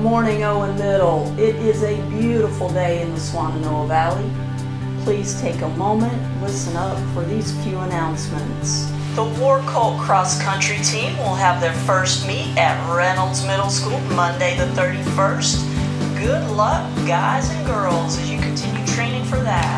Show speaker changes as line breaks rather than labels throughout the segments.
morning, oh, Owen Middle. It is a beautiful day in the Swannanoa Valley. Please take a moment, listen up for these few announcements. The War Colt cross country team will have their first meet at Reynolds Middle School Monday the 31st. Good luck, guys and girls, as you continue training for that.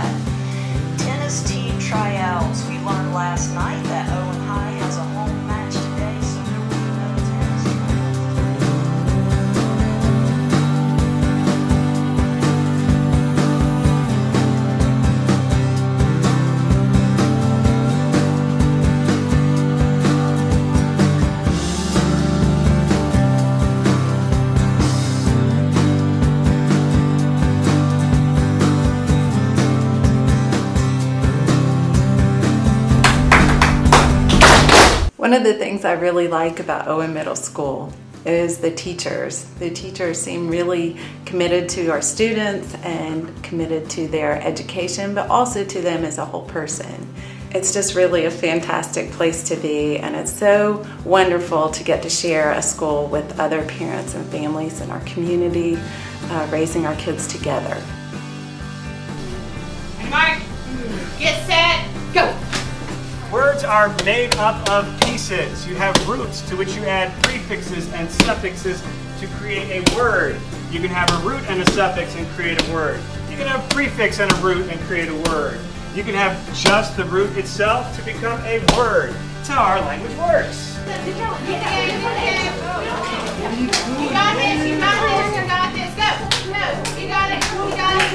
One of the things I really like about Owen Middle School is the teachers. The teachers seem really committed to our students and committed to their education, but also to them as a whole person. It's just really a fantastic place to be, and it's so wonderful to get to share a school with other parents and families in our community, uh, raising our kids together.
Mark, get set.
Words are made up of pieces. You have roots to which you add prefixes and suffixes to create a word. You can have a root and a suffix and create a word. You can have a prefix and a root and create a word. You can have just the root itself to become a word. That's how our language works.
You got this, you got this, you got this, go. No, you got it, you got it,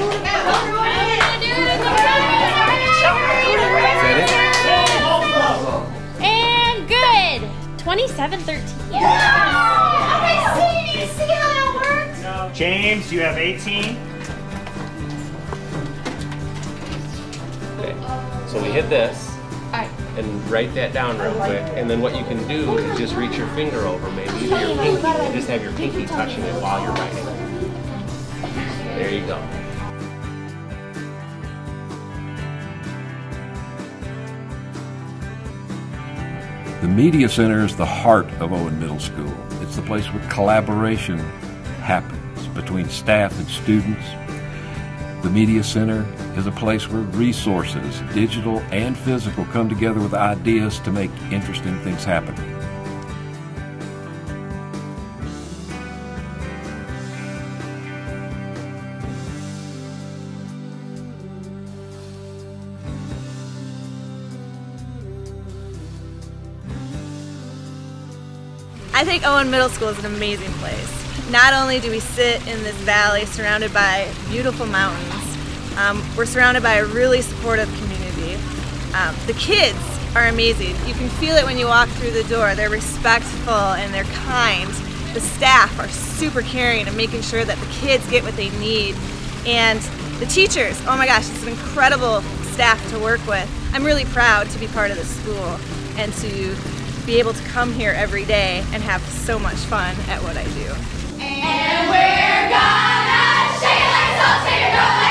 go.
2713.
Okay, see, you see how that works? No.
James, you have 18.
Okay. So we hit this. And write that down real quick. And then what you can do is just reach your finger over, maybe either your pinky, and just have your pinky touching it while you're writing. There you go.
The Media Center is the heart of Owen Middle School. It's the place where collaboration happens between staff and students. The Media Center is a place where resources, digital and physical, come together with ideas to make interesting things happen.
I think Owen Middle School is an amazing place. Not only do we sit in this valley surrounded by beautiful mountains, um, we're surrounded by a really supportive community. Um, the kids are amazing. You can feel it when you walk through the door. They're respectful and they're kind. The staff are super caring and making sure that the kids get what they need. And the teachers, oh my gosh, it's an incredible staff to work with. I'm really proud to be part of this school and to be able to come here every day and have so much fun at what I do.
And we're gonna shake it like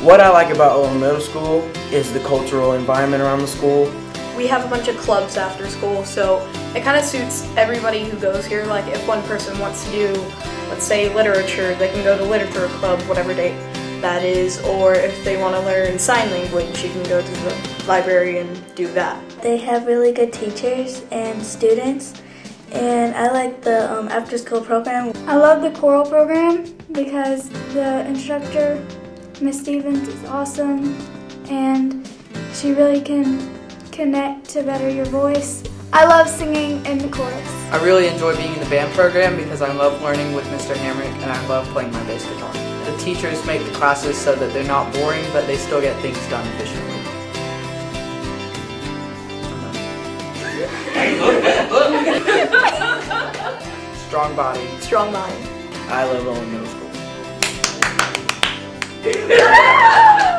What I like about Owen Middle School is the cultural environment around the school. we have a bunch of clubs after school, so it kind of suits everybody who goes here. Like if one person wants to do, let's say literature, they can go to literature club, whatever date that is, or if they want to learn sign language, you can go to the library and do that.
They have really good teachers and students, and I like the um, after school program.
I love the choral program because the instructor, Miss Stevens, is awesome, and she really can connect to better your voice. I love singing in the chorus.
I really enjoy being in the band program because I love learning with Mr. Hamrick and I love playing my bass guitar. The teachers make the classes so that they're not boring, but they still get things done efficiently. Strong body.
Strong mind.
I love Owen Middle School. Ah!